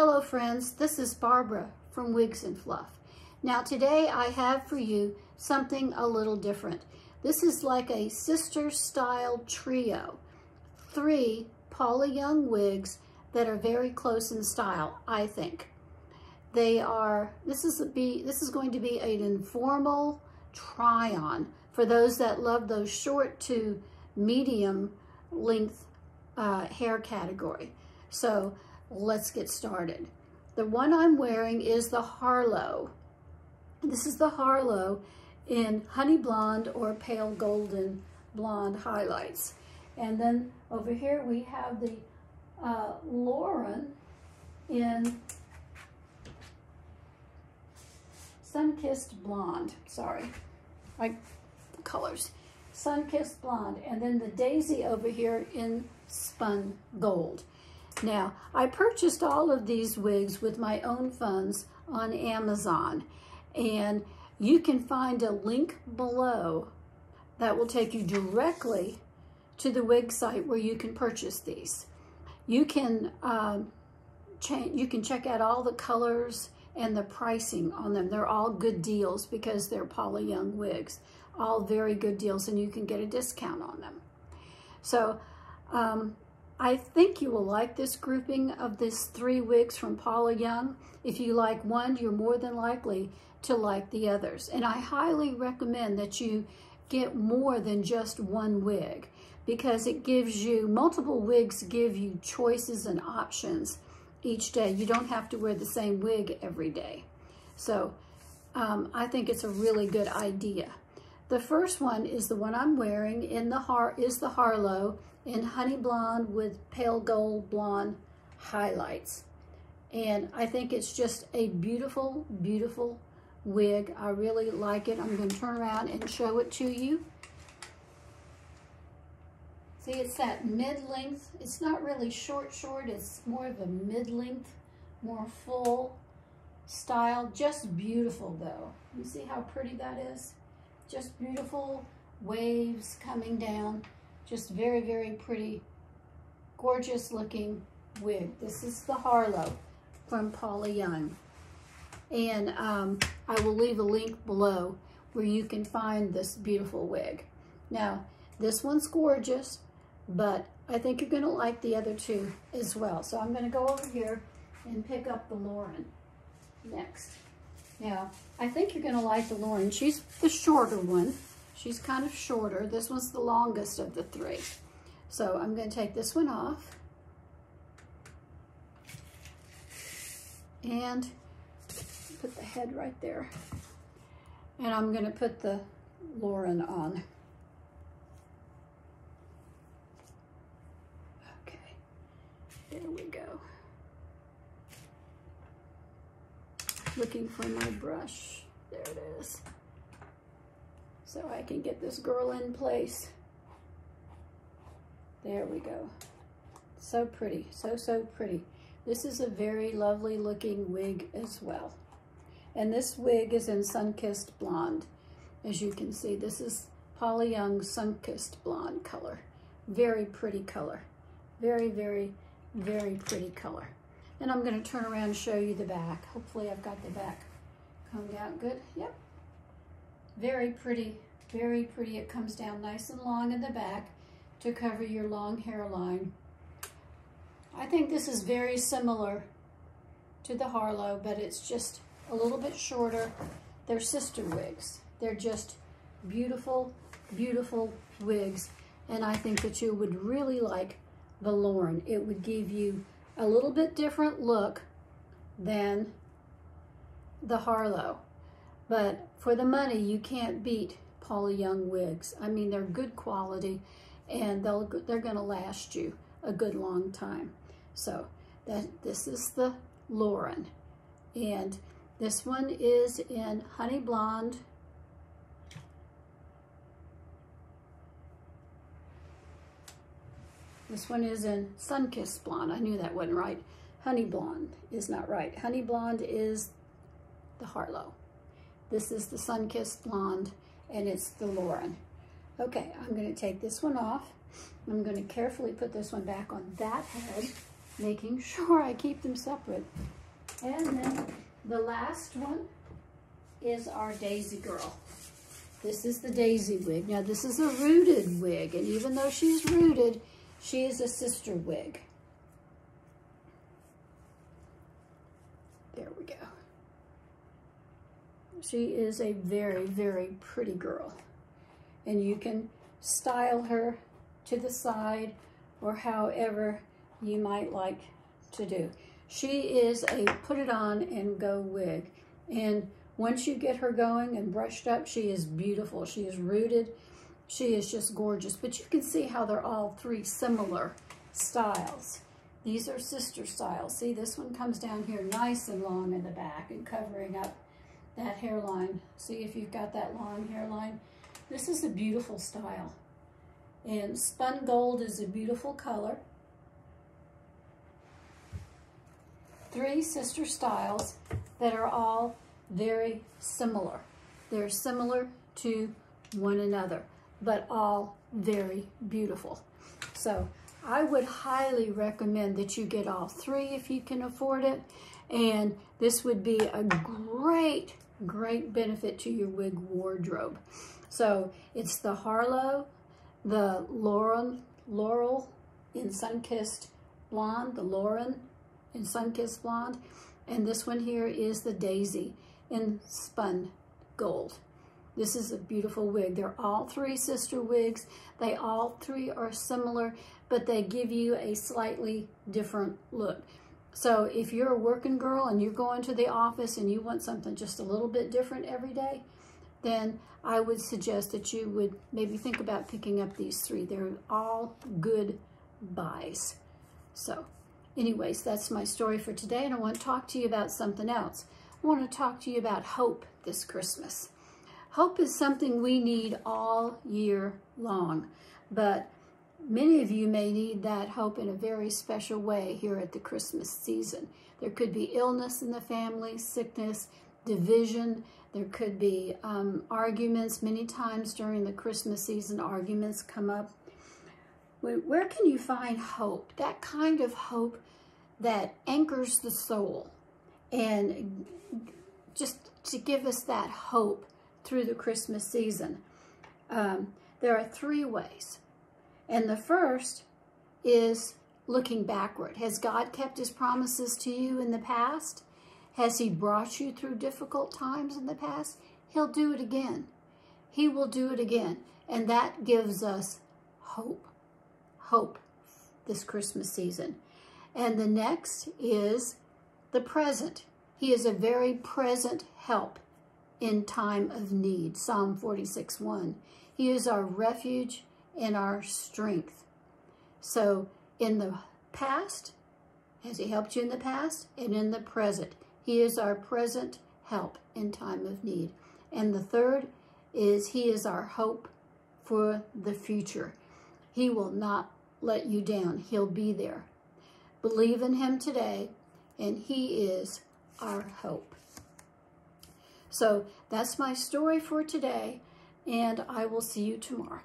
Hello friends, this is Barbara from Wigs and Fluff. Now today I have for you something a little different. This is like a sister style trio. Three Paula Young wigs that are very close in style, I think. They are, this is, be, this is going to be an informal try on for those that love those short to medium length uh, hair category. So let's get started. The one I'm wearing is the Harlo. This is the Harlo in honey blonde or pale golden blonde highlights. And then over here we have the uh, Lauren in sun-kissed blonde. Sorry, like colors. Sun-kissed blonde. And then the Daisy over here in spun gold. Now, I purchased all of these wigs with my own funds on Amazon, and you can find a link below that will take you directly to the wig site where you can purchase these. You can um, you can check out all the colors and the pricing on them. They're all good deals because they're Paula Young wigs. All very good deals and you can get a discount on them. So um, I think you will like this grouping of these three wigs from Paula Young. If you like one, you're more than likely to like the others. And I highly recommend that you get more than just one wig because it gives you, multiple wigs give you choices and options each day. You don't have to wear the same wig every day. So um, I think it's a really good idea. The first one is the one I'm wearing in the Har is the Harlo in honey blonde with pale gold blonde highlights. And I think it's just a beautiful, beautiful wig. I really like it. I'm going to turn around and show it to you. See, it's that mid-length. It's not really short, short. It's more of a mid-length, more full style. Just beautiful, though. You see how pretty that is? Just beautiful waves coming down. Just very, very pretty, gorgeous looking wig. This is the Harlo from Paula Young. And um, I will leave a link below where you can find this beautiful wig. Now, this one's gorgeous, but I think you're gonna like the other two as well. So I'm gonna go over here and pick up the Lauren next. Now, I think you're gonna like the Lauren. She's the shorter one. She's kind of shorter. This one's the longest of the three. So I'm to take this one off. And put the head right there. And I'm to put the Lauren on. Okay, there we go. Looking for my brush. There it is so I can get this girl in place. There we go. So pretty, so, so pretty. This is a very lovely looking wig as well. And this wig is in Sunkissed Blonde. As you can see, this is Paula Young's Sunkissed Blonde color. Very pretty color. Very, very, very pretty color. And I'm gonna turn around and show you the back. Hopefully I've got the back combed out good. Yep, very pretty, very pretty. It comes down nice and long in the back to cover your long hairline. I think this is very similar to the Harlo, but it's just a little bit shorter. They're sister wigs. They're just beautiful, beautiful wigs. And I think that you would really like the Lauren. It would give you a little bit different look than the Harlo. But for the money, you can't beat Paula Young wigs. I mean, they're good quality and they'll, they're gonna last you a good long time. So that this is the Lauren. And this one is in Honey Blonde. This one is in Sunkissed Blonde. I knew that wasn't right. Honey Blonde is not right. Honey Blonde is the Harlo. This is the Sunkissed Blonde, and it's the Lauren. Okay, I'm going to take this one off. I'm going to carefully put this one back on that head. making sure I keep them separate. And then the last one is our Daisy Girl. This is the Daisy wig. Now this is a rooted wig, and even though she's rooted, she is a sister wig. There we go. She is a very, very pretty girl. And you can style her to the side or however you might like to do. She is a put it on and go wig. And once you get her going and brushed up, she is beautiful. She is rooted. She is just gorgeous. But you can see how they're all three similar styles. These are sister styles. See, this one comes down here nice and long in the back and covering up that hairline. See if you've got that long hairline. This is a beautiful style. And spun gold is a beautiful color. Three sister styles that are all very similar. They're similar to one another, but all very beautiful. So I would highly recommend that you get all three if you can afford it. And this would be a great, great benefit to your wig wardrobe. So it's the Harlo, the Laurel, Laurel in Sunkissed Blonde, the Lauren in Sunkissed Blonde. And this one here is the Daisy in Spun Gold. This is a beautiful wig. They're all three sister wigs. They all three are similar, but they give you a slightly different look. So if you're a working girl and you're going to the office and you want something just a little bit different every day, then I would suggest that you would maybe think about picking up these three. They're all good buys. So anyways, that's my story for today, and I want to talk to you about something else. I want to talk to you about hope this Christmas. Hope is something we need all year long, but many of you may need that hope in a very special way here at the Christmas season. There could be illness in the family, sickness, division. There could be um, arguments. Many times during the Christmas season, arguments come up. Where can you find hope? That kind of hope that anchors the soul and just to give us that hope through the Christmas season. Um, there are three ways. And the first is looking backward. Has God kept his promises to you in the past? Has he brought you through difficult times in the past? He'll do it again. He will do it again. And that gives us hope. Hope this Christmas season. And the next is the present. He is a very present help in time of need. Psalm 46, 1. He is our refuge and our strength. So in the past, has he helped you in the past? And in the present, he is our present help in time of need. And the third is he is our hope for the future. He will not let you down. He'll be there. Believe in him today, and he is our hope. So that's my story for today, and I will see you tomorrow.